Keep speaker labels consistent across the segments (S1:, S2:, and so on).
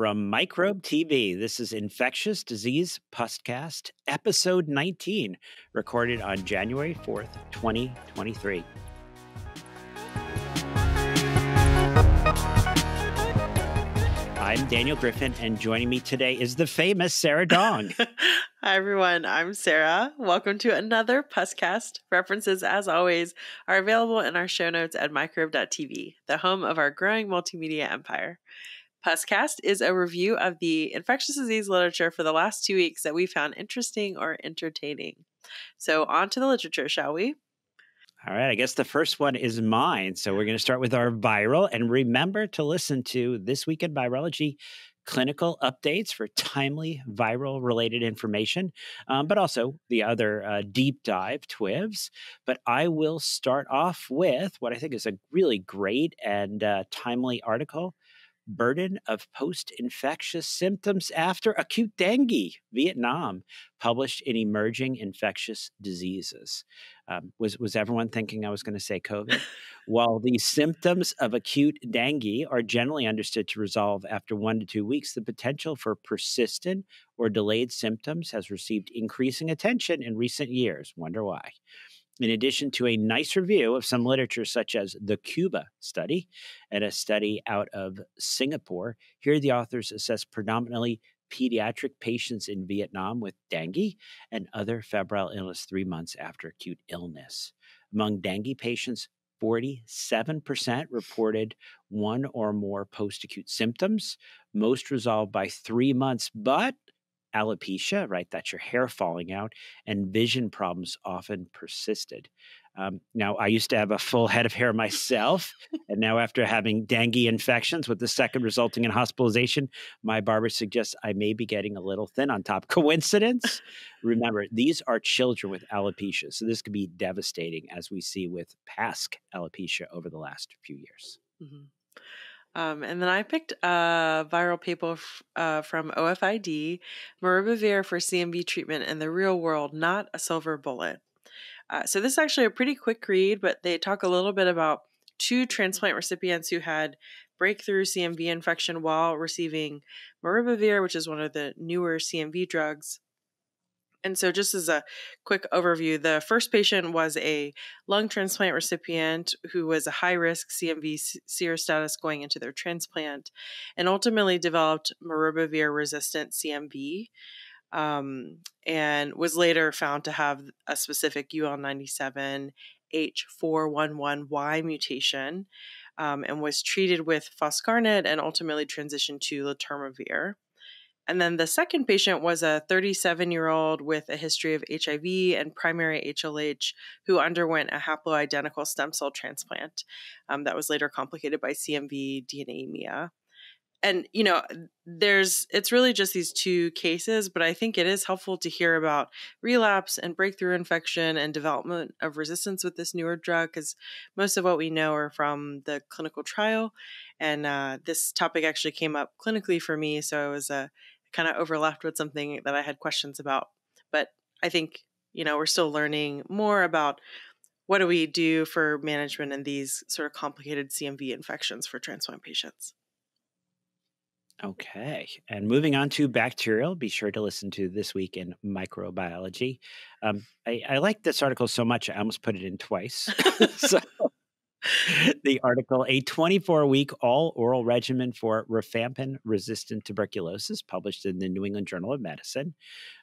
S1: from Microbe TV. This is Infectious Disease Puscast, episode 19, recorded on January 4th, 2023. I'm Daniel Griffin, and joining me today is the famous Sara Dong.
S2: Hi, everyone. I'm Sara. Welcome to another Puscast. References, as always, are available in our show notes at microbe.tv, the home of our growing multimedia empire. Puscast is a review of the infectious disease literature for the last two weeks that we found interesting or entertaining. So, on to the literature, shall we?
S1: All right, I guess the first one is mine. So, we're going to start with our viral. And remember to listen to This Week in Virology clinical updates for timely viral related information, um, but also the other uh, deep dive TWIVs. But I will start off with what I think is a really great and uh, timely article burden of post infectious symptoms after acute dengue, Vietnam, published in Emerging Infectious Diseases. Um, was, was everyone thinking I was going to say COVID? While the symptoms of acute dengue are generally understood to resolve after one to two weeks, the potential for persistent or delayed symptoms has received increasing attention in recent years. Wonder why in addition to a nice review of some literature such as the Cuba study and a study out of Singapore, here the authors assess predominantly pediatric patients in Vietnam with dengue and other febrile illness three months after acute illness. Among dengue patients, 47% reported one or more post acute symptoms, most resolved by three months, but alopecia, right? That's your hair falling out, and vision problems often persisted. Um, now, I used to have a full head of hair myself, and now after having dengue infections, with the second resulting in hospitalization, my barber suggests I may be getting a little thin on top. Coincidence? Remember, these are children with alopecia, so this could be devastating, as we see with PASC alopecia over the last few years. Mm-hmm.
S2: Um, and then I picked a viral paper f- uh, from OFID, Maribavir for CMV treatment in the real world, not a silver bullet. Uh, so this is actually a pretty quick read, but they talk a little bit about two transplant recipients who had breakthrough CMV infection while receiving Maribavir, which is one of the newer CMV drugs. And so, just as a quick overview, the first patient was a lung transplant recipient who was a high risk CMV serostatus going into their transplant and ultimately developed maribavir resistant CMV um, and was later found to have a specific UL97 H411Y mutation um, and was treated with foscarnet and ultimately transitioned to letermovir. And then the second patient was a 37 year old with a history of HIV and primary HLH who underwent a haploidentical stem cell transplant um, that was later complicated by CMV DNA And, you know, there's, it's really just these two cases, but I think it is helpful to hear about relapse and breakthrough infection and development of resistance with this newer drug because most of what we know are from the clinical trial. And uh, this topic actually came up clinically for me. So it was a, kind of overlapped with something that I had questions about. But I think, you know, we're still learning more about what do we do for management in these sort of complicated CMV infections for transplant patients.
S1: Okay. And moving on to bacterial, be sure to listen to This Week in Microbiology. Um, I, I like this article so much, I almost put it in twice. so the article A 24 week all oral regimen for rifampin resistant tuberculosis, published in the New England Journal of Medicine.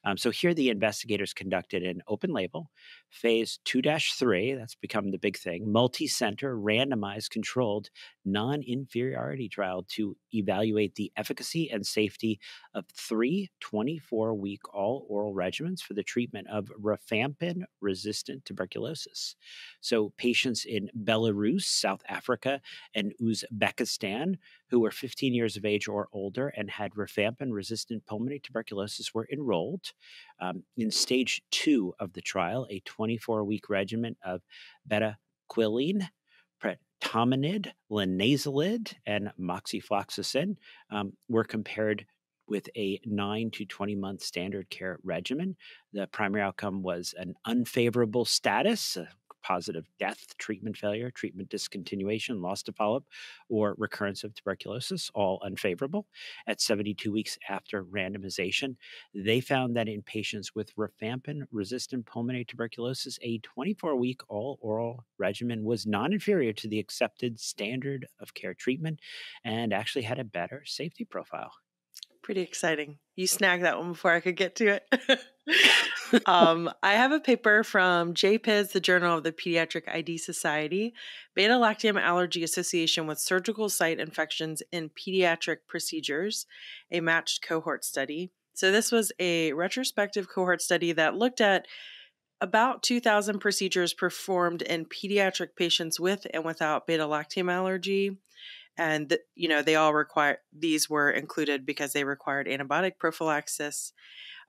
S1: Um, so, here the investigators conducted an open label, phase 2 3, that's become the big thing, multi center, randomized, controlled, non inferiority trial to evaluate the efficacy and safety of three 24 week all oral regimens for the treatment of rifampin resistant tuberculosis. So, patients in Belarus, South Africa, and Uzbekistan who were 15 years of age or older and had rifampin resistant pulmonary tuberculosis were enrolled. Um, in stage two of the trial, a 24 week regimen of bedaquiline, pretomanid, linezolid, and moxifloxacin um, were compared with a 9 to 20 month standard care regimen. The primary outcome was an unfavorable status, positive death, treatment failure, treatment discontinuation, loss to follow up, or recurrence of tuberculosis, all unfavorable. At 72 weeks after randomization, they found that in patients with rifampin resistant pulmonary tuberculosis, a 24 week all oral regimen was non inferior to the accepted standard of care treatment and actually had a better safety profile.
S2: Pretty exciting. You snagged that one before I could get to it. um, I have a paper from JPIDS, the Journal of the Pediatric ID Society, Beta lactam allergy association with surgical site infections in pediatric procedures, a matched cohort study. So, this was a retrospective cohort study that looked at about 2,000 procedures performed in pediatric patients with and without beta lactam allergy and you know they all require these were included because they required antibiotic prophylaxis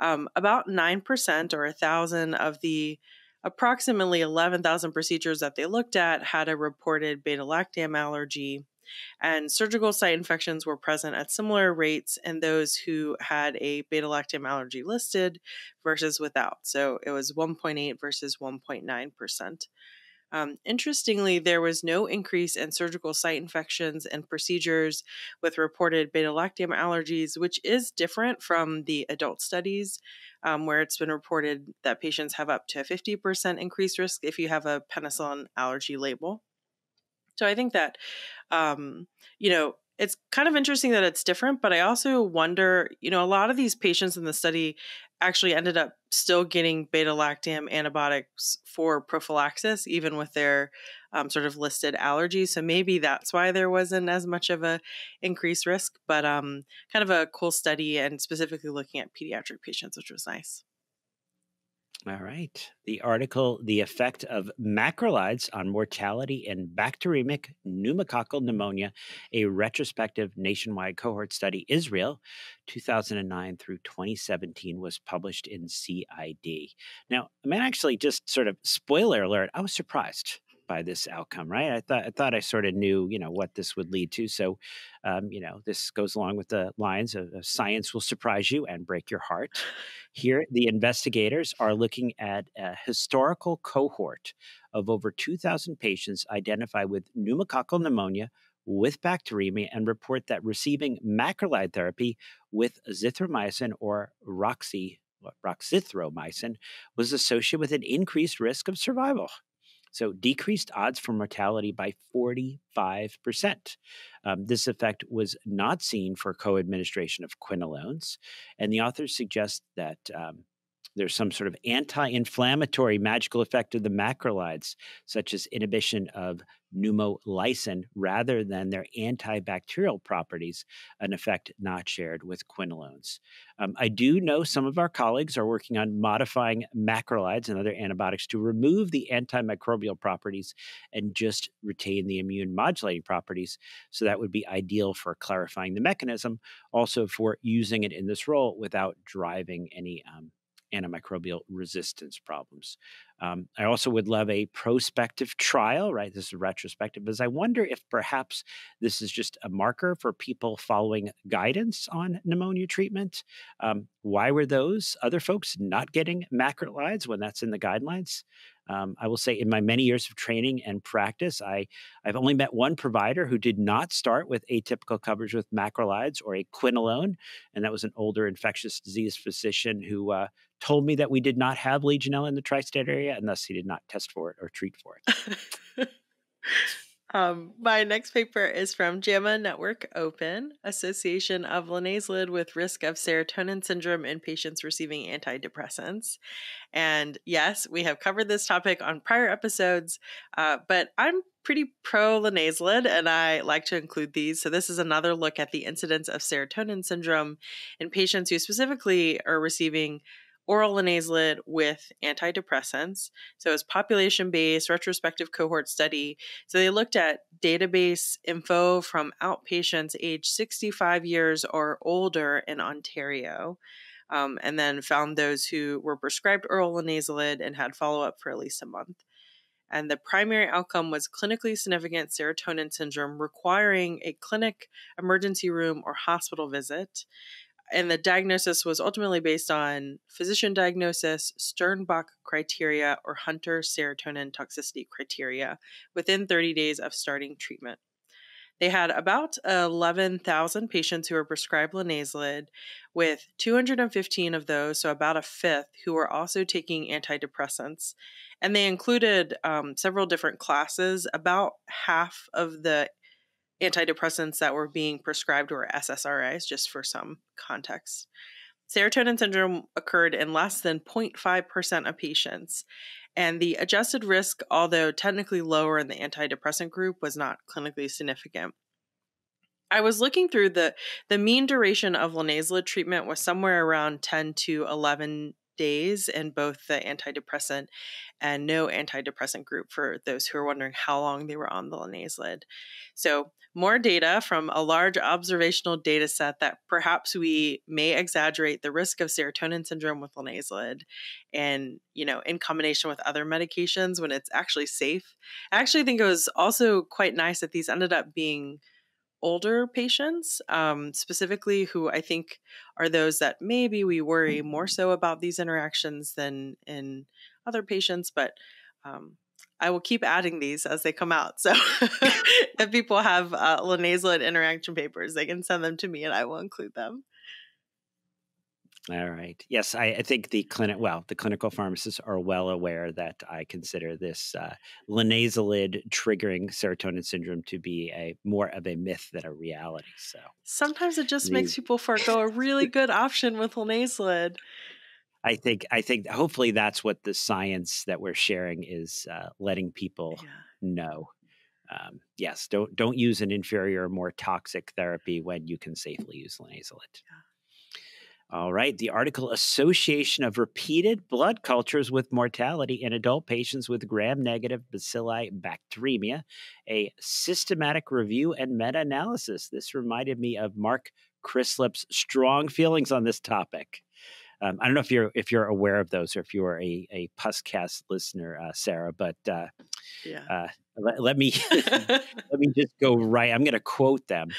S2: um, about 9% or a thousand of the approximately 11,000 procedures that they looked at had a reported beta lactam allergy. And surgical site infections were present at similar rates in those who had a beta lactam allergy listed versus without. So it was 1.8 versus 1.9% um, interestingly, there was no increase in surgical site infections and procedures with reported beta lactam allergies, which is different from the adult studies, um, where it's been reported that patients have up to 50% increased risk if you have a penicillin allergy label. So I think that, um, you know, it's kind of interesting that it's different, but I also wonder, you know, a lot of these patients in the study actually ended up still getting beta lactam antibiotics for prophylaxis, even with their um, sort of listed allergies. So maybe that's why there wasn't as much of a increased risk, but um, kind of a cool study and specifically looking at pediatric patients, which was nice.
S1: All right. The article, The Effect of Macrolides on Mortality in Bacteremic Pneumococcal Pneumonia, a retrospective nationwide cohort study, Israel, 2009 through 2017, was published in CID. Now, I mean, actually, just sort of spoiler alert, I was surprised by this outcome, right? I thought I thought I sort of knew, you know, what this would lead to. So, um, you know, this goes along with the lines of, of science will surprise you and break your heart. Here, the investigators are looking at a historical cohort of over 2,000 patients identified with pneumococcal pneumonia with bacteremia and report that receiving macrolide therapy with azithromycin or roxy roxithromycin was associated with an increased risk of survival. So, decreased odds for mortality by 45%. Um, this effect was not seen for co administration of quinolones. And the authors suggest that um, there's some sort of anti inflammatory magical effect of the macrolides, such as inhibition of pneumolysin, rather than their antibacterial properties, an effect not shared with quinolones. Um, I do know some of our colleagues are working on modifying macrolides and other antibiotics to remove the antimicrobial properties and just retain the immune modulating properties. So that would be ideal for clarifying the mechanism, also for using it in this role without driving any um, antimicrobial resistance problems. Um, I also would love a prospective trial, right? This is retrospective, because I wonder if perhaps this is just a marker for people following guidance on pneumonia treatment. Um, why were those other folks not getting macrolides when that's in the guidelines? Um, I will say, in my many years of training and practice, I, I've only met one provider who did not start with atypical coverage with macrolides or a quinolone, and that was an older infectious disease physician who uh, told me that we did not have Legionella in the tri-state area, and thus he did not test for it or treat for it.
S2: Um, my next paper is from JAMA Network Open, Association of Linezolid with Risk of Serotonin Syndrome in Patients Receiving Antidepressants. And yes, we have covered this topic on prior episodes, uh, but I'm pretty pro linezolid and I like to include these. So, this is another look at the incidence of serotonin syndrome in patients who specifically are receiving oral linezolid with antidepressants. So it's population based retrospective cohort study. So they looked at database info from outpatients aged 65 years or older in Ontario. Um, and then found those who were prescribed oral linezolid and had follow up for at least a month. And the primary outcome was clinically significant serotonin syndrome requiring a clinic, emergency room, or hospital visit and the diagnosis was ultimately based on physician diagnosis, Sternbach criteria, or Hunter serotonin toxicity criteria within 30 days of starting treatment. They had about 11,000 patients who were prescribed linezolid, with 215 of those, so about a fifth, who were also taking antidepressants. And they included um, several different classes. About half of the antidepressants that were being prescribed were SSRIs, just for some context. Serotonin syndrome occurred in less than 0.5% of patients, and the adjusted risk, although technically lower in the antidepressant group, was not clinically significant. I was looking through the the mean duration of linezolid treatment was somewhere around 10 to 11 days in both the antidepressant and no antidepressant group for those who are wondering how long they were on the linezolid. So, more data from a large observational data set that perhaps we may exaggerate the risk of serotonin syndrome with linezolid and, you know, in combination with other medications when it's actually safe. I actually think it was also quite nice that these ended up being older patients, um, specifically who I think are those that maybe we worry more so about these interactions than in other patients. But um, I will keep adding these as they come out. So if people have uh, linezolid interaction papers, they can send them to me and I will include them.
S1: All right. Yes, I, I, think the clinic, well, the clinical pharmacists are well aware that I consider this uh, linezolid triggering serotonin syndrome to be a more of a myth than a reality. So
S2: sometimes it just makes people forego a really good option with linezolid.
S1: I think I think hopefully that's what the science that we're sharing is uh, letting people yeah. know. Um, yes, don't don't use an inferior, more toxic therapy when you can safely use linezolid. Yeah. All right. The article Association of Repeated Blood Cultures with Mortality in Adult Patients with Gram Negative Bacilli Bacteremia, a systematic review and meta analysis. This reminded me of Mark Crislip's strong feelings on this topic. Um, I don't know if you're if you're aware of those or if you are a a Puscast listener, uh, Sara, but uh, yeah. Uh, let, let, me let me just go right. I'm going to quote them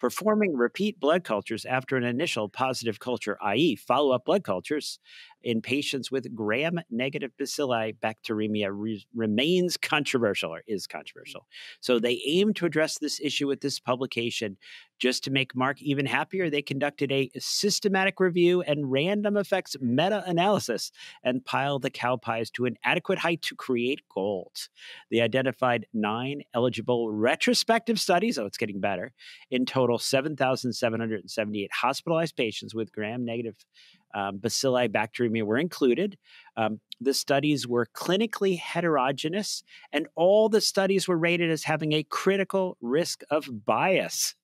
S1: performing repeat blood cultures after an initial positive culture, i.e., follow up blood cultures in patients with gram negative bacilli bacteremia re- remains controversial or is mm. controversial. So they aim to address this issue with this publication. Just to make Mark even happier, they conducted a systematic review and random effects meta analysis and piled the cow pies to an adequate height to create gold. They identified nine eligible retrospective studies. Oh, it's getting better. In total, 7,778 hospitalized patients with gram negative um, bacilli bacteremia were included. Um, the studies were clinically heterogeneous, and all the studies were rated as having a critical risk of bias.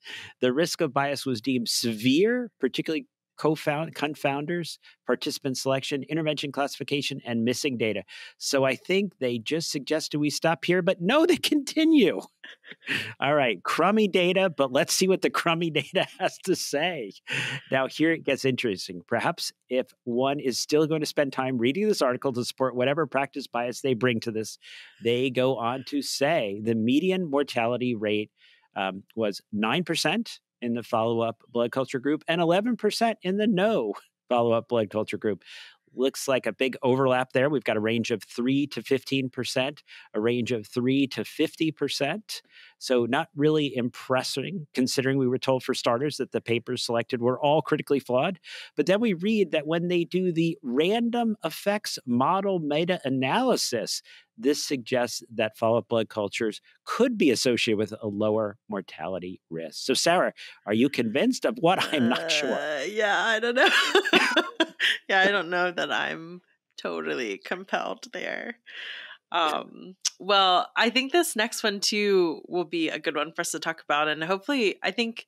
S1: The risk of bias was deemed severe, particularly co-found confounders, participant selection, intervention classification, and missing data. So I think they just suggested we stop here, but no, they continue. All right, crummy data, but let's see what the crummy data has to say. Now, here it gets interesting. Perhaps if one is still going to spend time reading this article to support whatever practice bias they bring to this, they go on to say the median mortality rate um, was 9% in the follow up blood culture group and 11% in the no follow up blood culture group. Looks like a big overlap there. We've got a range of 3 to 15%, a range of 3 to 50%. So, not really impressing, considering we were told for starters that the papers selected were all critically flawed. But then we read that when they do the random effects model meta analysis, this suggests that follow up blood cultures could be associated with a lower mortality risk. So, Sara, are you convinced of what? I'm not sure. Uh,
S2: yeah, I don't know. yeah, I don't know that I'm totally compelled there. Um, well, I think this next one too will be a good one for us to talk about. And hopefully, I think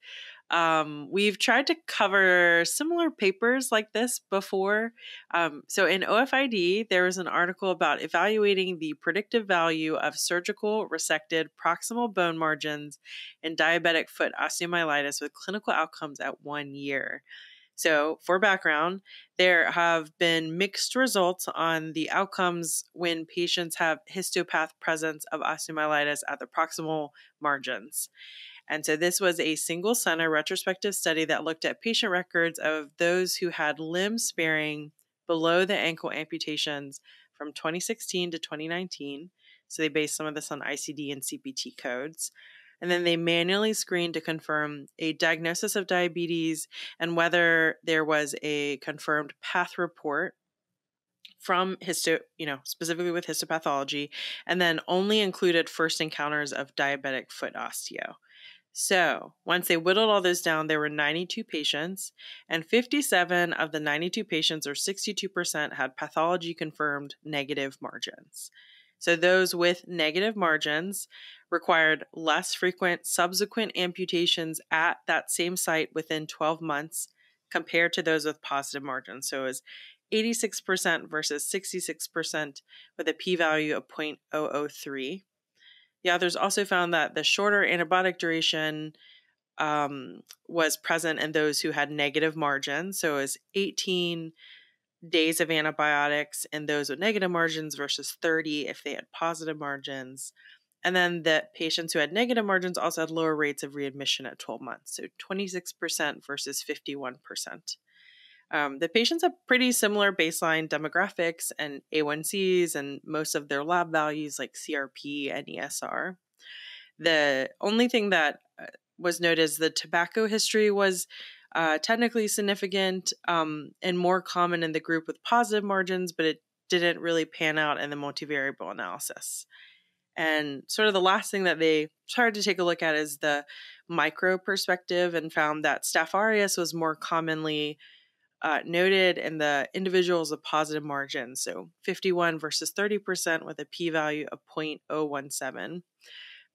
S2: um, we've tried to cover similar papers like this before. Um, so in OFID, there was an article about evaluating the predictive value of surgical resected proximal bone margins in diabetic foot osteomyelitis with clinical outcomes at one year. So, for background, there have been mixed results on the outcomes when patients have histopath presence of osteomyelitis at the proximal margins. And so this was a single center retrospective study that looked at patient records of those who had limb sparing below the ankle amputations from 2016 to 2019. So they based some of this on ICD and CPT codes. And then they manually screened to confirm a diagnosis of diabetes and whether there was a confirmed path report from histo, you know, specifically with histopathology, and then only included first encounters of diabetic foot osteo. So, once they whittled all those down, there were 92 patients, and 57 of the 92 patients, or 62%, had pathology confirmed negative margins. So, those with negative margins required less frequent subsequent amputations at that same site within 12 months compared to those with positive margins. So, it was 86% versus 66% with a p value of 0.003. The authors also found that the shorter antibiotic duration um, was present in those who had negative margins. So it was 18 days of antibiotics in those with negative margins versus 30 if they had positive margins. And then the patients who had negative margins also had lower rates of readmission at 12 months, so 26% versus 51%. Um, the patients have pretty similar baseline demographics and A1Cs and most of their lab values like CRP and ESR. The only thing that uh, was noted is the tobacco history was uh, technically significant um, and more common in the group with positive margins, but it didn't really pan out in the multivariable analysis. And sort of the last thing that they started to take a look at is the micro perspective and found that Staph aureus was more commonly uh, noted in the individuals of positive margin, so 51 versus 30% with a p value of 0.017.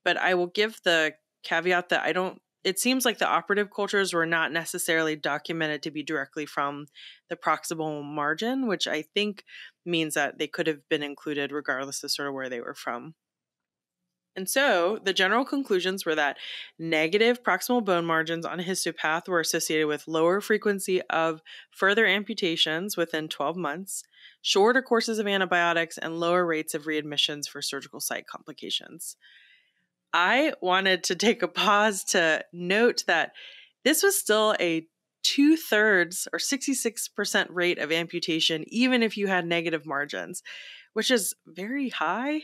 S2: But I will give the caveat that I don't, it seems like the operative cultures were not necessarily documented to be directly from the proximal margin, which I think means that they could have been included regardless of sort of where they were from. And so the general conclusions were that negative proximal bone margins on histopath were associated with lower frequency of further amputations within 12 months, shorter courses of antibiotics, and lower rates of readmissions for surgical site complications. I wanted to take a pause to note that this was still a two thirds or 66% rate of amputation, even if you had negative margins which is very high.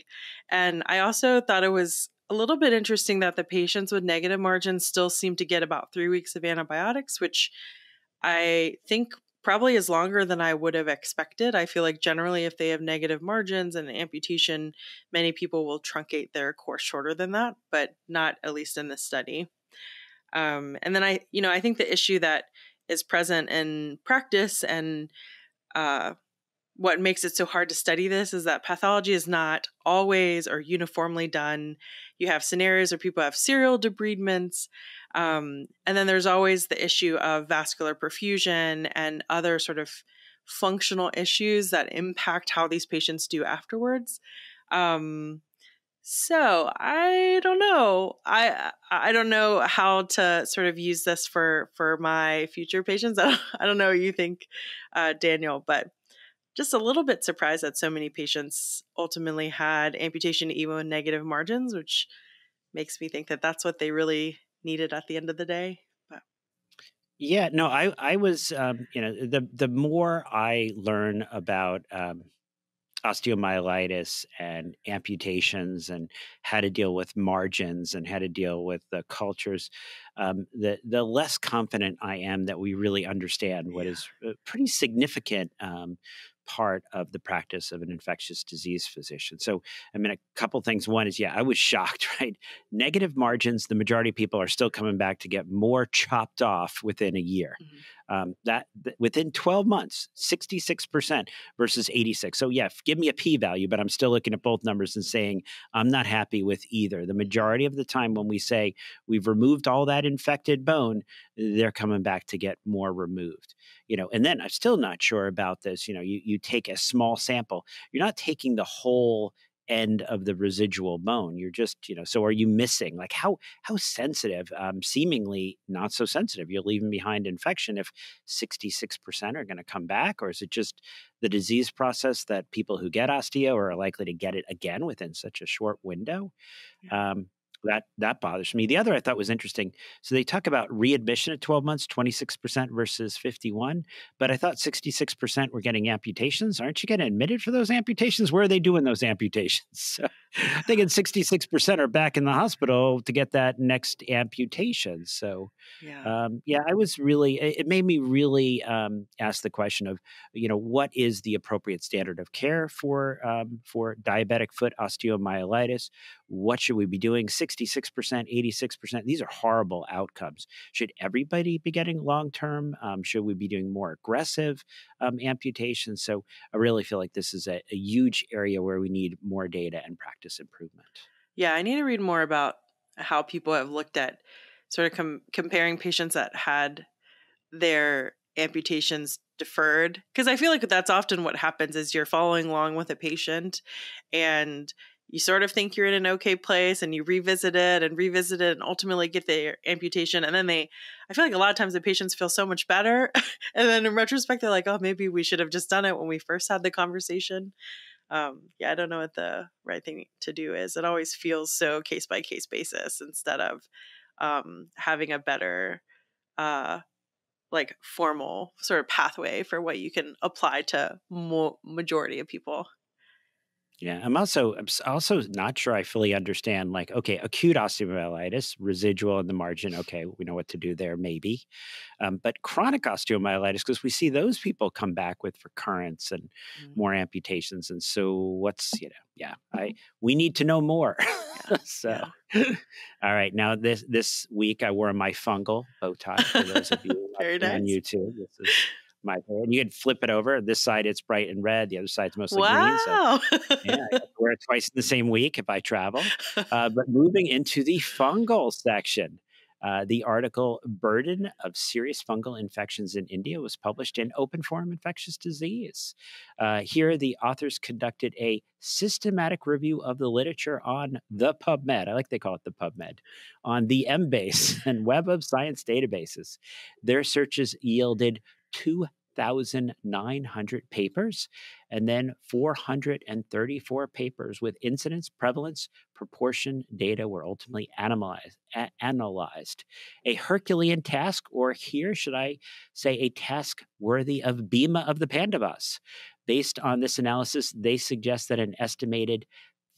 S2: And I also thought it was a little bit interesting that the patients with negative margins still seem to get about three weeks of antibiotics, which I think probably is longer than I would have expected. I feel like generally, if they have negative margins and amputation, many people will truncate their course shorter than that, but not at least in this study. Um, and then I, you know, I think the issue that is present in practice and uh, what makes it so hard to study this is that pathology is not always or uniformly done. You have scenarios where people have serial debridements. Um, and then there's always the issue of vascular perfusion and other sort of functional issues that impact how these patients do afterwards. Um, so I don't know. I I don't know how to sort of use this for for my future patients. I don't, I don't know what you think, uh, Daniel, but just a little bit surprised that so many patients ultimately had amputation with negative margins, which makes me think that that's what they really needed at the end of the day. But.
S1: Yeah, no, I I was um, you know the the more I learn about um, osteomyelitis and amputations and how to deal with margins and how to deal with the cultures, um, the the less confident I am that we really understand what yeah. is pretty significant um, part of the practice of an infectious disease physician. So, I mean, a couple things. One is, yeah, I was shocked, right? Negative margins, the majority of people are still coming back to get more chopped off within a year. Mm-hmm. Um, that, that, within 12 months, 66% versus 86. So, yeah, give me a p value, but I'm still looking at both numbers and saying I'm not happy with either. The majority of the time, when we say we've removed all that infected bone, they're coming back to get more removed you know and then i'm still not sure about this you know you, you take a small sample you're not taking the whole end of the residual bone you're just you know so are you missing like how how sensitive um, seemingly not so sensitive you're leaving behind infection if 66% are going to come back or is it just the disease process that people who get osteo are likely to get it again within such a short window yeah. um, that that bothers me. The other I thought was interesting. So they talk about readmission at 12 months, 26% versus 51, but I thought 66% were getting amputations. Aren't you getting admitted for those amputations? Where are they doing those amputations? So I'm thinking 66% are back in the hospital to get that next amputation. So yeah, um, yeah I was really, it made me really um, ask the question of, you know, what is the appropriate standard of care for um, for diabetic foot osteomyelitis? What should we be doing? 66%, 86%. These are horrible outcomes. Should everybody be getting long term? Um, should we be doing more aggressive um, amputations? So I really feel like this is a, a huge area where we need more data and practice improvement.
S2: Yeah, I need to read more about how people have looked at sort of com- comparing patients that had their amputations deferred because i feel like that's often what happens is you're following along with a patient and you sort of think you're in an okay place and you revisit it and revisit it and ultimately get the amputation and then they i feel like a lot of times the patients feel so much better and then in retrospect they're like oh maybe we should have just done it when we first had the conversation. Um, yeah i don't know what the right thing to do is. It always feels so case by case basis instead of um, having a better uh, like formal sort of pathway for what you can apply to mo- majority of people
S1: yeah, I'm also I'm also not sure I fully understand. Like, okay, acute osteomyelitis, residual in the margin. Okay, we know what to do there, maybe. Um, but chronic osteomyelitis, because we see those people come back with recurrence and mm-hmm. more amputations. And so, what's you know, yeah, I we need to know more. so, yeah. all right, now this this week I wore my fungal bow tie for those of you
S2: Very nice.
S1: on YouTube. This is my hair. And you can flip it over. This side it's bright and red. The other side's mostly
S2: wow.
S1: green. So yeah, I wear it twice in the same week if I travel. Uh, but moving into the fungal section. Uh, the article Burden of Serious Fungal Infections in India was published in Open Forum Infectious Disease. Uh, here, the authors conducted a systematic review of the literature on the PubMed. I like they call it the PubMed, on the Embase and Web of Science databases. Their searches yielded 2,900 papers, and then 434 papers with incidence, prevalence, proportion data were ultimately analyzed. A- analyzed. A Herculean task, or here should I say a task worthy of Bhima of the Pandavas. Based on this analysis, they suggest that an estimated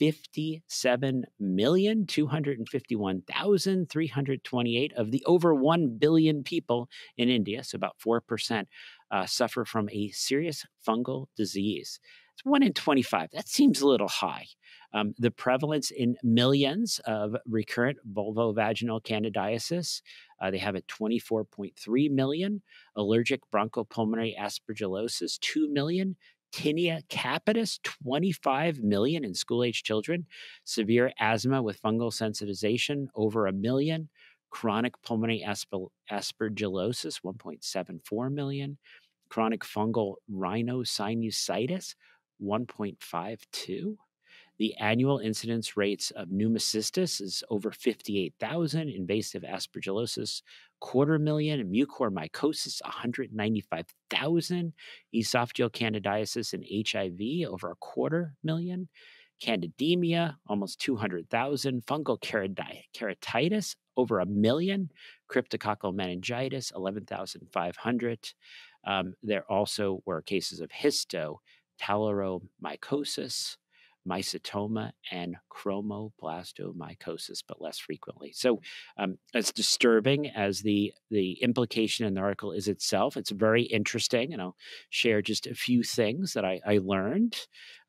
S1: 57,251,328 of the over 1 billion people in India, so about 4%, uh, suffer from a serious fungal disease. It's 1 in 25. That seems a little high. Um, the prevalence in millions of recurrent vulvovaginal candidiasis, uh, they have it 24.3 million. Allergic bronchopulmonary aspergillosis, 2 million. Tinea capitis, 25 million in school age children. Severe asthma with fungal sensitization, over a million. Chronic pulmonary asper- aspergillosis, 1.74 million. Chronic fungal rhinosinusitis, 1.52. The annual incidence rates of pneumocystis is over 58,000, invasive aspergillosis, quarter million, mucormycosis, 195,000, esophageal candidiasis and HIV, over a quarter million, candidemia, almost 200,000, fungal keratitis, over a million, cryptococcal meningitis, 11,500. Um, there also were cases of histo, talaromycosis, mycetoma and chromoblastomycosis, but less frequently. So, um, as disturbing as the the implication in the article is itself, it's very interesting, and I'll share just a few things that I, I learned.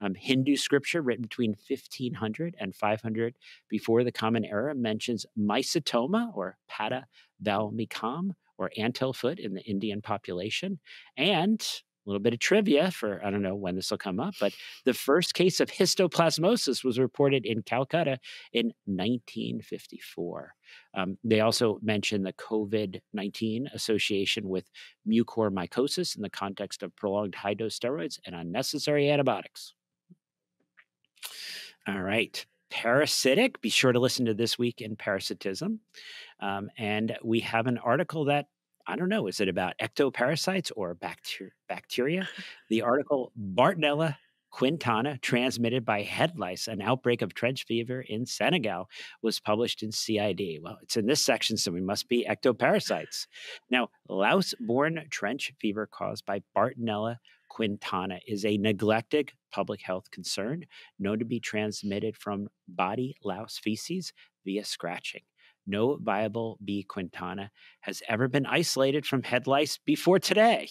S1: Um, Hindu scripture written between 1500 and 500 before the Common Era mentions mycetoma or pada valmikam or anthill foot in the Indian population, and little bit of trivia for I don't know when this will come up, but the first case of histoplasmosis was reported in Calcutta in 1954. Um, they also mention the COVID 19 association with mucormycosis in the context of prolonged high dose steroids and unnecessary antibiotics. All right. Parasitic, be sure to listen to This Week in Parasitism. Um, and we have an article that I don't know, is it about ectoparasites or bacteria? bacteria? The article Bartonella Quintana, transmitted by head lice, an outbreak of trench fever in Senegal, was published in CID. Well, it's in this section, so we must be ectoparasites. Now, louse borne trench fever caused by Bartonella quintana is a neglected public health concern known to be transmitted from body louse feces via scratching. No viable B. quintana has ever been isolated from head lice before today.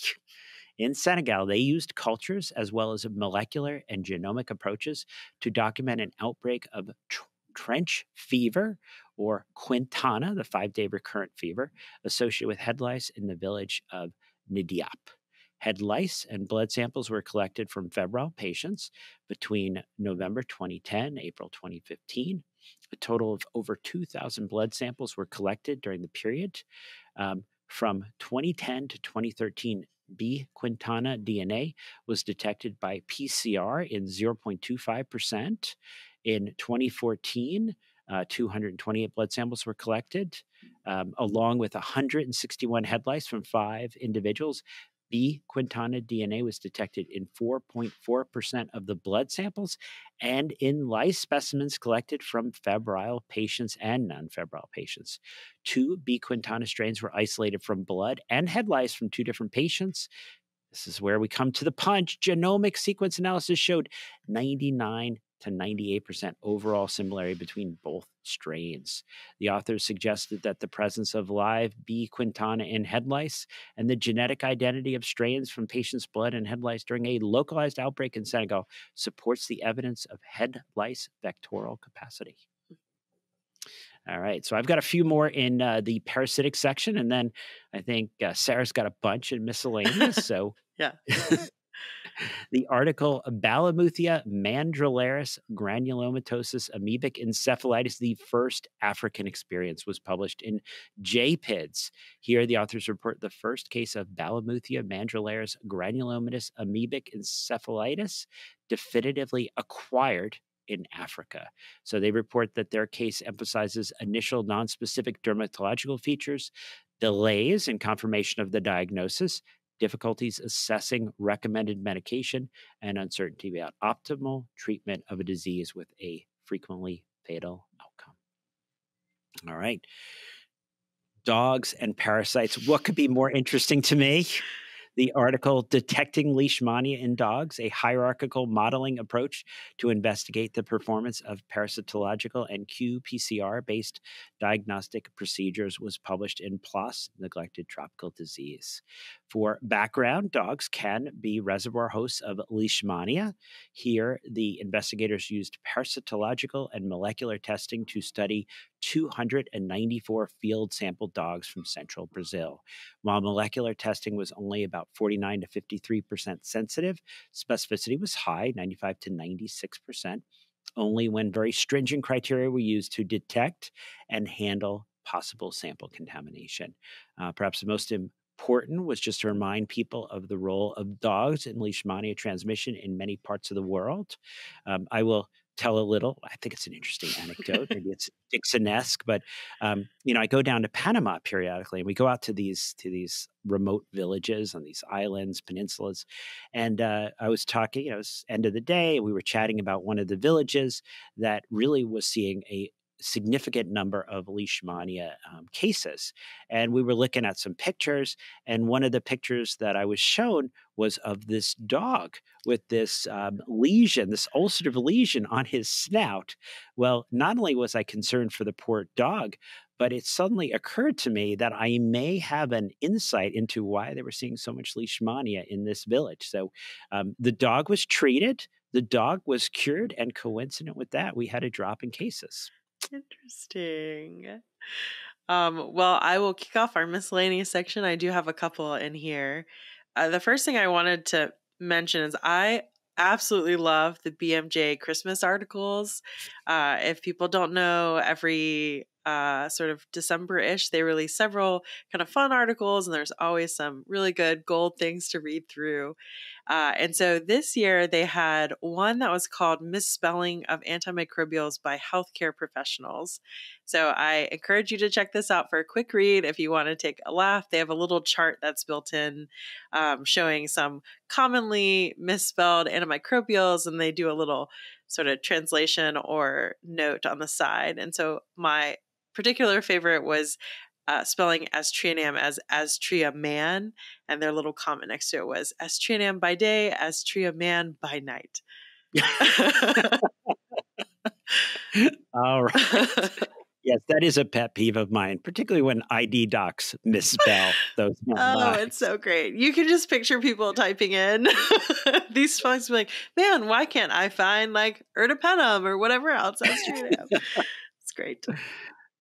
S1: In Senegal, they used cultures as well as molecular and genomic approaches to document an outbreak of tr- trench fever or quintana, the five day recurrent fever, associated with head lice in the village of Ndiop. Head lice and blood samples were collected from febrile patients between November 2010 April 2015. A total of over 2,000 blood samples were collected during the period. Um, from 2010 to 2013, B. quintana DNA was detected by PCR in 0.25%. In 2014, uh, 228 blood samples were collected, um, along with 161 head lice from five individuals. B. quintana DNA was detected in 4.4% of the blood samples and in lice specimens collected from febrile patients and non febrile patients. Two B. quintana strains were isolated from blood and head lice from two different patients. This is where we come to the punch. Genomic sequence analysis showed 99 to 98% overall similarity between both strains. The authors suggested that the presence of live B. quintana in head lice and the genetic identity of strains from patients' blood and head lice during a localized outbreak in Senegal supports the evidence of head lice vectoral capacity. All right, so I've got a few more in uh, the parasitic section, and then I think uh, Sara's got a bunch in miscellaneous. So
S2: yeah.
S1: the article Balamuthia mandrillaris granulomatosis amoebic encephalitis, the first African experience, was published in JPIDS. Here, the authors report the first case of Balamuthia mandrillaris granulomatous amoebic encephalitis definitively acquired in Africa. So they report that their case emphasizes initial nonspecific dermatological features, delays in confirmation of the diagnosis, difficulties assessing recommended medication, and uncertainty about optimal treatment of a disease with a frequently fatal outcome. All right. Dogs and parasites. What could be more interesting to me? The article Detecting Leishmania in Dogs, a hierarchical modeling approach to investigate the performance of parasitological and qPCR based diagnostic procedures, was published in PLOS Neglected Tropical Disease. For background, dogs can be reservoir hosts of Leishmania. Here, the investigators used parasitological and molecular testing to study 294 field sample dogs from central Brazil. While molecular testing was only about 49 to 53% sensitive, specificity was high, 95 to 96%, only when very stringent criteria were used to detect and handle possible sample contamination. Uh, perhaps the most important was just to remind people of the role of dogs in leishmania transmission in many parts of the world. Um, I will tell a little. I think it's an interesting anecdote. Maybe it's Dixon-esque, but um, you know, I go down to Panama periodically, and we go out to these to these remote villages on these islands, peninsulas, and uh, I was talking. You know, it was end of the day. We were chatting about one of the villages that really was seeing a significant number of leishmania um, cases. And we were looking at some pictures, and one of the pictures that I was shown was of this dog with this um, lesion, this ulcerative lesion on his snout. Well, not only was I concerned for the poor dog, but it suddenly occurred to me that I may have an insight into why they were seeing so much leishmania in this village. So um, the dog was treated, the dog was cured, and coincident with that, we had a drop in cases.
S2: Interesting. Um, well, I will kick off our miscellaneous section. I do have a couple in here. Uh, the first thing I wanted to mention is I absolutely love the BMJ Christmas articles. Uh, if people don't know, every uh, sort of December ish, they release several kind of fun articles, and there's always some really good gold things to read through. Uh, and so this year they had one that was called Misspelling of Antimicrobials by Healthcare Professionals. So I encourage you to check this out for a quick read if you want to take a laugh. They have a little chart that's built in um, showing some commonly misspelled antimicrobials, and they do a little sort of translation or note on the side. And so my particular favorite was uh, spelling Aztreonam as Aztrea man, and their little comment next to it was Aztreonam by day, Aztrea man by night.
S1: All right. Yes, that is a pet peeve of mine, particularly when ID docs misspell those.
S2: oh, lines. it's so great. You can just picture people typing in these spellings, like, man, why can't I find like ertapenem or whatever else? That's true. it's great.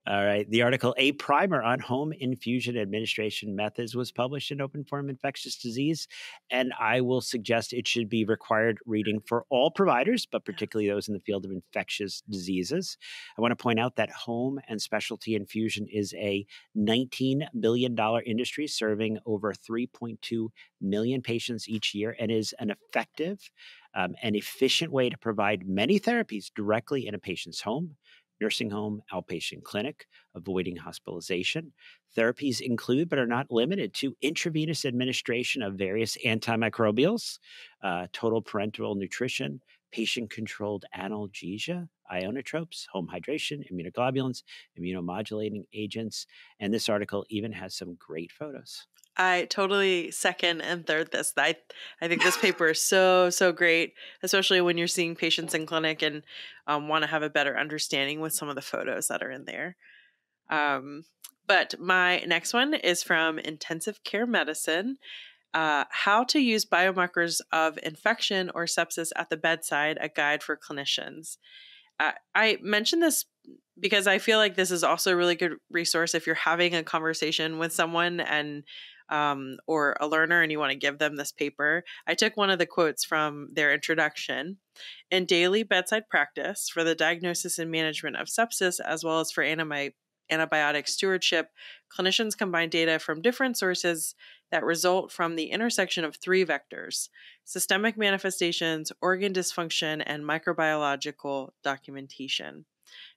S1: All right. The article A Primer on Home Infusion Administration Methods was published in Open Forum Infectious Disease. And I will suggest it should be required reading for all providers, but particularly those in the field of infectious diseases. I want to point out that home and specialty infusion is a $19 billion industry serving over 3.2 million patients each year and is an effective um, and efficient way to provide many therapies directly in a patient's home nursing home, outpatient clinic, avoiding hospitalization. Therapies include, but are not limited to, intravenous administration of various antimicrobials, uh, total parenteral nutrition, patient controlled analgesia, inotropes, home hydration, immunoglobulins, immunomodulating agents. And this article even has some great photos.
S2: I totally second and third this. I I think this paper is so so great, especially when you're seeing patients in clinic and um, want to have a better understanding with some of the photos that are in there. Um, but my next one is from Intensive Care Medicine. Uh, how to use biomarkers of infection or sepsis at the bedside, a guide for clinicians. Uh, I mentioned this because I feel like this is also a really good resource if you're having a conversation with someone and um, or a learner and you want to give them this paper, I took one of the quotes from their introduction. In daily bedside practice for the diagnosis and management of sepsis, as well as for antibiotic stewardship, clinicians combine data from different sources that result from the intersection of three vectors systemic manifestations, organ dysfunction, and microbiological documentation.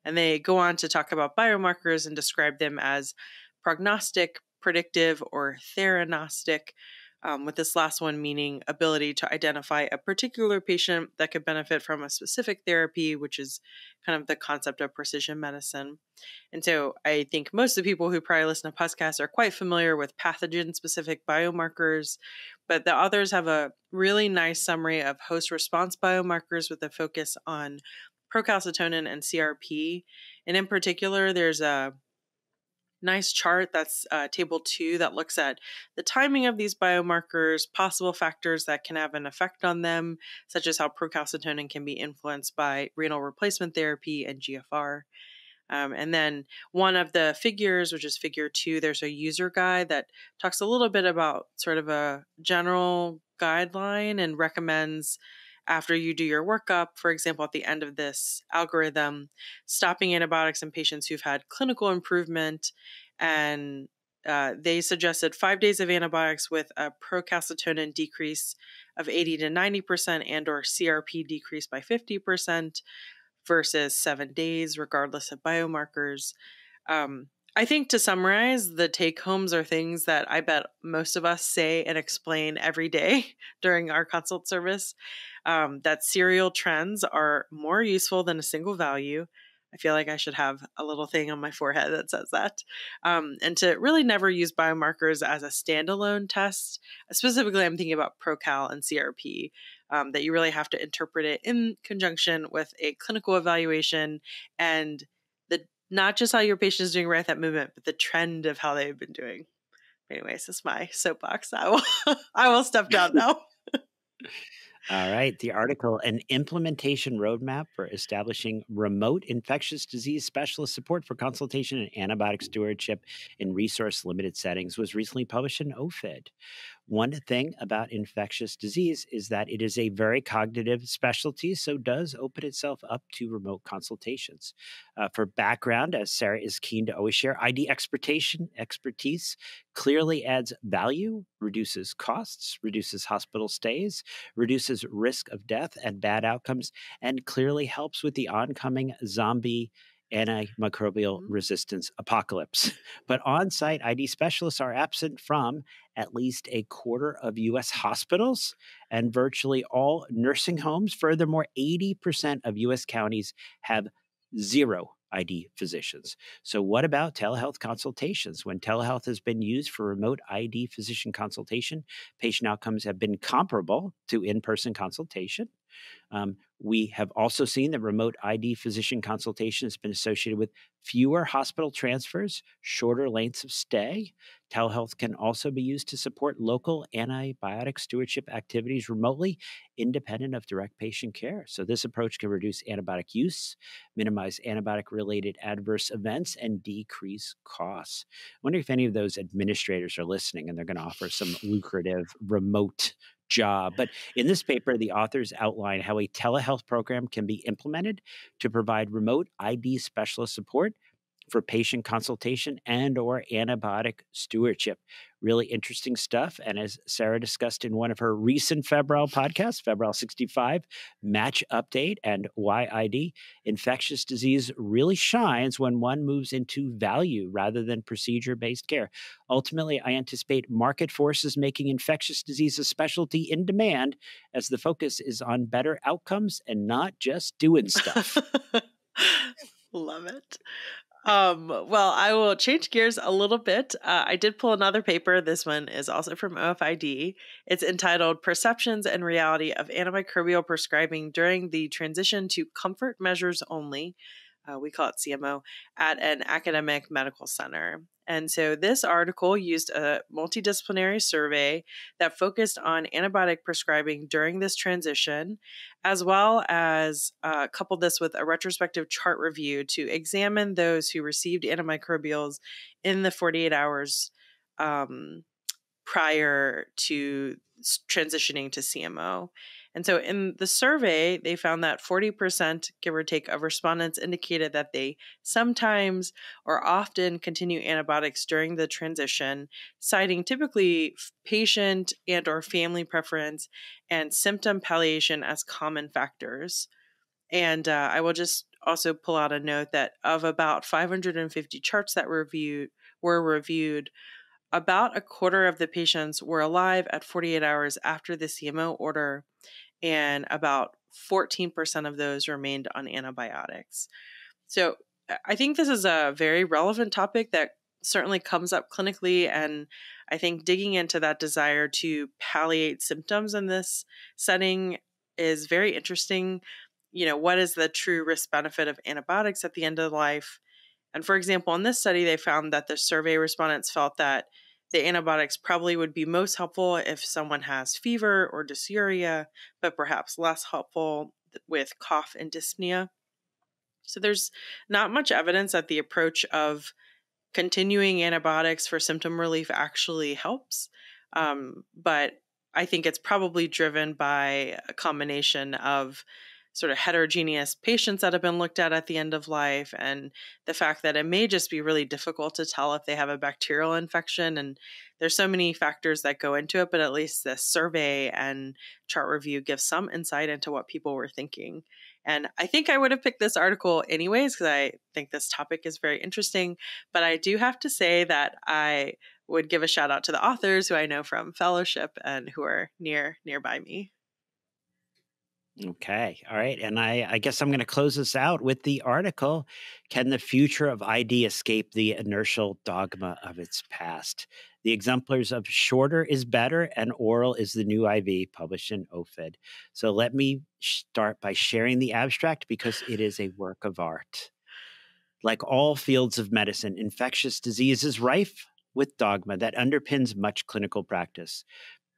S2: And they go on to talk about biomarkers and describe them as prognostic, predictive or theranostic, um, with this last one meaning ability to identify a particular patient that could benefit from a specific therapy, which is kind of the concept of precision medicine. And so I think most of the people who probably listen to podcasts are quite familiar with pathogen specific biomarkers, but the authors have a really nice summary of host response biomarkers with a focus on procalcitonin and CRP. And in particular, there's a nice chart that's uh, table two that looks at the timing of these biomarkers, possible factors that can have an effect on them, such as how procalcitonin can be influenced by renal replacement therapy and GFR. Um, and then one of the figures, which is figure two, there's a user guide that talks a little bit about sort of a general guideline and recommends after you do your workup, for example, at the end of this algorithm, stopping antibiotics in patients who've had clinical improvement. And uh, they suggested five days of antibiotics with a procalcitonin decrease of 80 to 90% and or CRP decrease by 50% versus seven days, regardless of biomarkers. Um, I think to summarize, the take homes are things that I bet most of us say and explain every day during our consult service. Um, that serial trends are more useful than a single value. I feel like I should have a little thing on my forehead that says that. Um, and to really never use biomarkers as a standalone test. Specifically, I'm thinking about ProCal and CRP, um, that you really have to interpret it in conjunction with a clinical evaluation and not just how your patient is doing right at that movement, but the trend of how they've been doing. Anyways, this is my soapbox. I will I will step down now.
S1: All right. The article, An Implementation Roadmap for Establishing Remote Infectious Disease Specialist Support for Consultation and Antibiotic Stewardship in Resource Limited Settings, was recently published in OFID. One thing about infectious disease is that it is a very cognitive specialty, so does open itself up to remote consultations. Uh, for background, as Sara is keen to always share, ID expertise, expertise clearly adds value, reduces costs, reduces hospital stays, reduces risk of death and bad outcomes, and clearly helps with the oncoming zombie antimicrobial mm-hmm. resistance apocalypse. But on site ID specialists are absent from at least a quarter of US hospitals and virtually all nursing homes. Furthermore, 80% of US counties have zero ID physicians. So, what about telehealth consultations? When telehealth has been used for remote ID physician consultation, patient outcomes have been comparable to in person consultation. Um, we have also seen that remote ID physician consultation has been associated with fewer hospital transfers, shorter lengths of stay. Telehealth can also be used to support local antibiotic stewardship activities remotely, independent of direct patient care. So, this approach can reduce antibiotic use, minimize antibiotic related adverse events, and decrease costs. I wonder if any of those administrators are listening and they're going to offer some lucrative remote job. But in this paper, the authors outline how a telehealth program can be implemented to provide remote ID specialist support for patient consultation and or antibiotic stewardship. Really interesting stuff and as Sara discussed in one of her recent febrile podcasts febrile 65 match update and YID, infectious disease really shines when one moves into value rather than procedure based care. Ultimately i anticipate market forces making infectious disease a specialty in demand as the focus is on better outcomes and not just doing stuff.
S2: Love it. Um, well, I will change gears a little bit. Uh, I did pull another paper. This one is also from OFID. It's entitled Perceptions and Reality of Antimicrobial Prescribing During the Transition to Comfort Measures Only uh, we call it CMO, at an academic medical center. And so this article used a multidisciplinary survey that focused on antibiotic prescribing during this transition, as well as uh, coupled this with a retrospective chart review to examine those who received antimicrobials in the 48 hours um, prior to transitioning to CMO. And so in the survey, they found that 40%, give or take, of respondents indicated that they sometimes or often continue antibiotics during the transition, citing typically patient and or family preference and symptom palliation as common factors. And uh, I will just also pull out a note that of about 550 charts that were reviewed, were reviewed, about a quarter of the patients were alive at 48 hours after the CMO order, and about 14% of those remained on antibiotics. So I think this is a very relevant topic that certainly comes up clinically. And I think digging into that desire to palliate symptoms in this setting is very interesting. You know, what is the true risk benefit of antibiotics at the end of life? And for example, in this study, they found that the survey respondents felt that the antibiotics probably would be most helpful if someone has fever or dysuria, but perhaps less helpful with cough and dyspnea. So there's not much evidence that the approach of continuing antibiotics for symptom relief actually helps. Um, but I think it's probably driven by a combination of sort of heterogeneous patients that have been looked at at the end of life and the fact that it may just be really difficult to tell if they have a bacterial infection and there's so many factors that go into it but at least the survey and chart review gives some insight into what people were thinking. And i think i would have picked this article anyways because i think this topic is very interesting but i do have to say that i would give a shout out to the authors who i know from fellowship and who are near nearby me
S1: Okay. All right. And I, I guess I'm going to close this out with the article Can the Future of ID Escape the Inertial Dogma of Its Past? The exemplars of shorter is better and oral is the new IV, published in OFID. So let me start by sharing the abstract because it is a work of art. Like all fields of medicine, infectious disease is rife with dogma that underpins much clinical practice.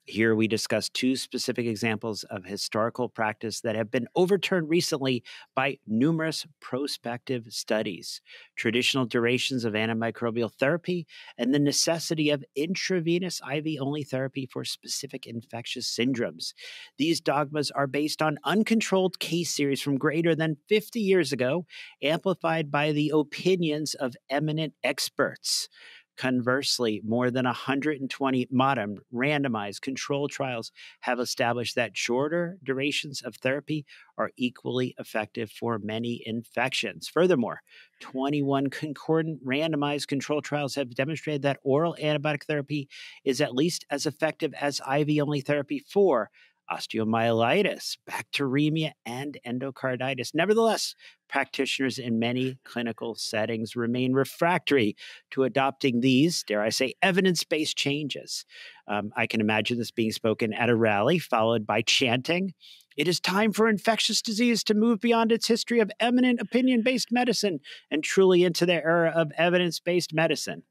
S1: Here we discuss two specific examples of historical practice that have been overturned recently by numerous prospective studies traditional durations of antimicrobial therapy and the necessity of intravenous IV only therapy for specific infectious syndromes. These dogmas are based on uncontrolled case series from greater than 50 years ago, amplified by the opinions of eminent experts. Conversely, more than 120 modern randomized controlled trials have established that shorter durations of therapy are equally effective for many infections. Furthermore, 21 concordant randomized controlled trials have demonstrated that oral antibiotic therapy is at least as effective as IV only therapy for osteomyelitis, bacteremia, and endocarditis. Nevertheless, practitioners in many clinical settings remain refractory to adopting these, dare I say, evidence based changes. Um, I can imagine this being spoken at a rally, followed by chanting. It is time for infectious disease to move beyond its history of eminent opinion based medicine and truly into the era of evidence based medicine.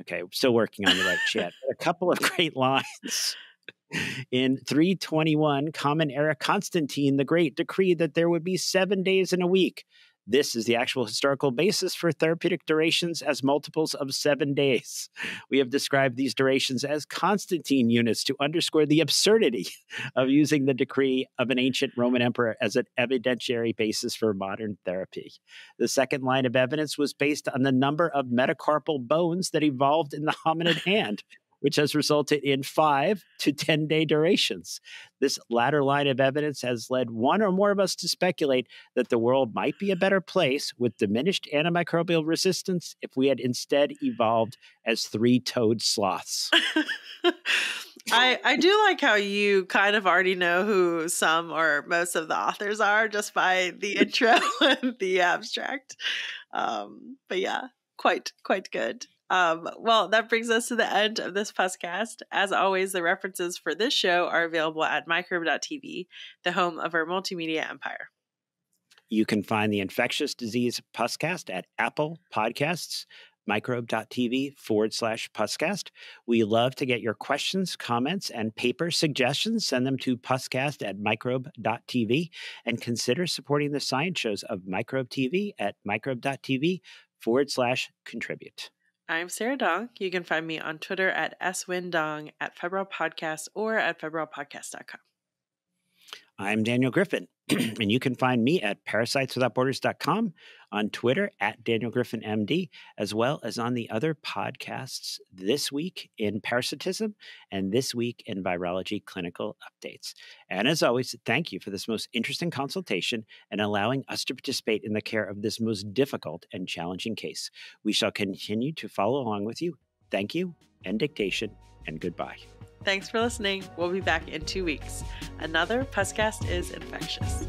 S1: Okay, still working on the right chant. A couple of great lines. In 321, Common Era Constantine the Great decreed that there would be seven days in a week. This is the actual historical basis for therapeutic durations as multiples of seven days. We have described these durations as Constantine units to underscore the absurdity of using the decree of an ancient Roman emperor as an evidentiary basis for modern therapy. The second line of evidence was based on the number of metacarpal bones that evolved in the hominid hand, which has resulted in five to 10 day durations. This latter line of evidence has led one or more of us to speculate that the world might be a better place with diminished antimicrobial resistance if we had instead evolved as three toed sloths.
S2: I, I do like how you kind of already know who some or most of the authors are just by the intro and the abstract. Um, but yeah, quite quite good. Um, well, that brings us to the end of this podcast. As always, the references for this show are available at microbe.tv, the home of our multimedia empire.
S1: You can find the Infectious Disease Puscast at Apple Podcasts, microbe.tv forward slash puscast. We love to get your questions, comments, and paper suggestions. Send them to puscast at microbe.tv and consider supporting the science shows of Microbe TV at microbe.tv forward slash contribute.
S2: I'm Sara Dong. You can find me on Twitter at swindong, at Febrile Podcast, or at febrilepodcast.com.
S1: I'm Daniel Griffin, and you can find me at parasiteswithoutborders.com, on Twitter at Daniel Griffin MD, as well as on the other podcasts this week in parasitism and this week in virology clinical updates. And as always, thank you for this most interesting consultation and allowing us to participate in the care of this most difficult and challenging case. We shall continue to follow along with you. Thank you, and dictation, and goodbye.
S2: Thanks for listening. We'll be back in two weeks. Another Puscast is infectious.